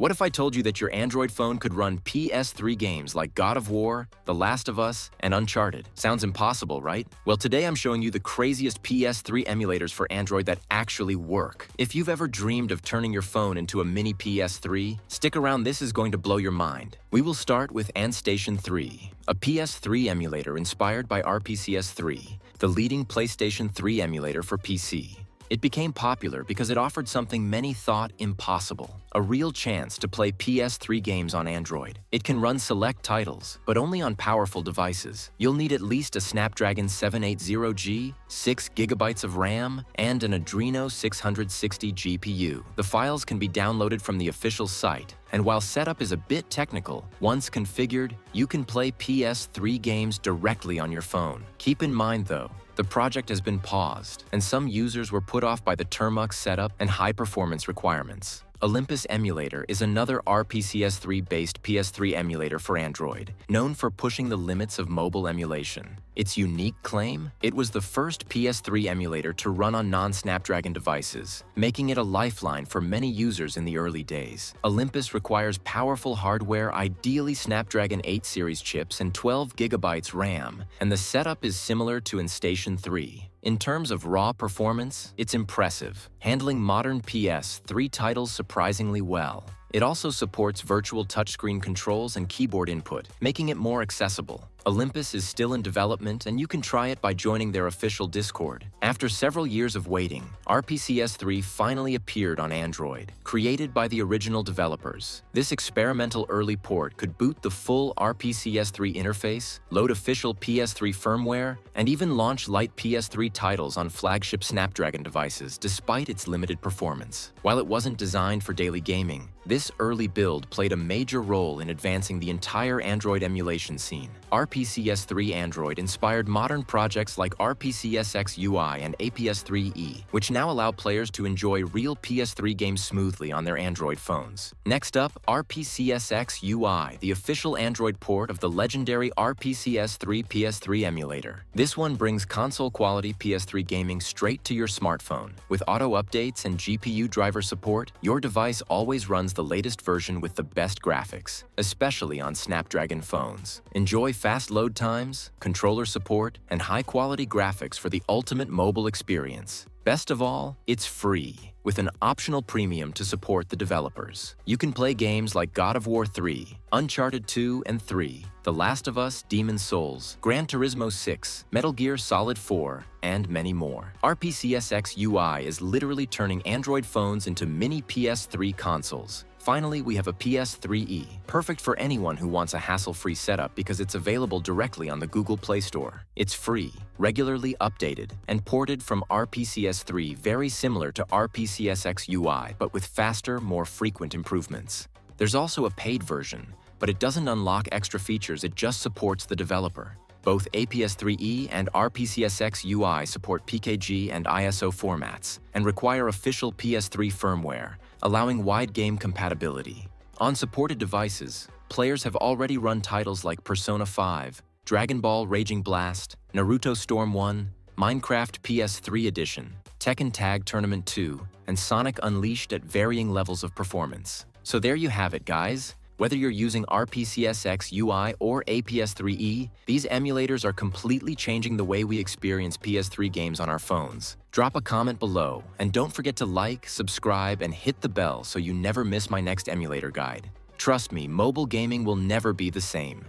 What if I told you that your Android phone could run PS3 games like God of War, The Last of Us, and Uncharted? Sounds impossible, right? Well, today I'm showing you the craziest PS3 emulators for Android that actually work. If you've ever dreamed of turning your phone into a mini PS3, stick around, this is going to blow your mind. We will start with AndStation 3, a PS3 emulator inspired by RPCS 3, the leading PlayStation 3 emulator for PC. It became popular because it offered something many thought impossible, a real chance to play PS3 games on Android. It can run select titles, but only on powerful devices. You'll need at least a Snapdragon 780G, 6GB of RAM, and an Adreno 660 GPU. The files can be downloaded from the official site, and while setup is a bit technical, once configured, you can play PS3 games directly on your phone. Keep in mind though, the project has been paused, and some users were put off by the Termux setup and high-performance requirements. Olympus Emulator is another RPCS3-based PS3 emulator for Android, known for pushing the limits of mobile emulation. Its unique claim? It was the first PS3 emulator to run on non-Snapdragon devices, making it a lifeline for many users in the early days. Olympus requires powerful hardware, ideally Snapdragon 8 series chips and 12 gigabytes RAM, and the setup is similar to AndStation 3. In terms of raw performance, it's impressive, handling modern PS3 titles surprisingly well. It also supports virtual touchscreen controls and keyboard input, making it more accessible. Olympus is still in development and you can try it by joining their official Discord. After several years of waiting, RPCS3 finally appeared on Android, created by the original developers. This experimental early port could boot the full RPCS3 interface, load official PS3 firmware, and even launch light PS3 titles on flagship Snapdragon devices despite its limited performance. While it wasn't designed for daily gaming, this early build played a major role in advancing the entire Android emulation scene. RPCS3 Android inspired modern projects like RPCSX UI and APS3E, which now allow players to enjoy real PS3 games smoothly on their Android phones. Next up, RPCSX UI, the official Android port of the legendary RPCS3 PS3 emulator. This one brings console-quality PS3 gaming straight to your smartphone. With auto updates and GPU driver support, your device always runs the latest version with the best graphics, especially on Snapdragon phones. Enjoy fast load times, controller support, and high-quality graphics for the ultimate mobile experience. Best of all, it's free, with an optional premium to support the developers. You can play games like God of War 3, Uncharted 2 and 3, The Last of Us, Demon's Souls, Gran Turismo 6, Metal Gear Solid 4, and many more. RPCSX UI is literally turning Android phones into mini PS3 consoles. Finally, we have APS3E, perfect for anyone who wants a hassle-free setup because it's available directly on the Google Play Store. It's free, regularly updated, and ported from RPCS3 very similar to RPCSX UI, but with faster, more frequent improvements. There's also a paid version, but it doesn't unlock extra features, it just supports the developer. Both APS3E and RPCSX UI support PKG and ISO formats and require official PS3 firmware, allowing wide game compatibility. On supported devices, players have already run titles like Persona 5, Dragon Ball Raging Blast, Naruto Storm 1, Minecraft PS3 Edition, Tekken Tag Tournament 2, and Sonic Unleashed at varying levels of performance. So there you have it, guys. Whether you're using RPCSX UI or APS3E, these emulators are completely changing the way we experience PS3 games on our phones. Drop a comment below, and don't forget to like, subscribe, and hit the bell so you never miss my next emulator guide. Trust me, mobile gaming will never be the same.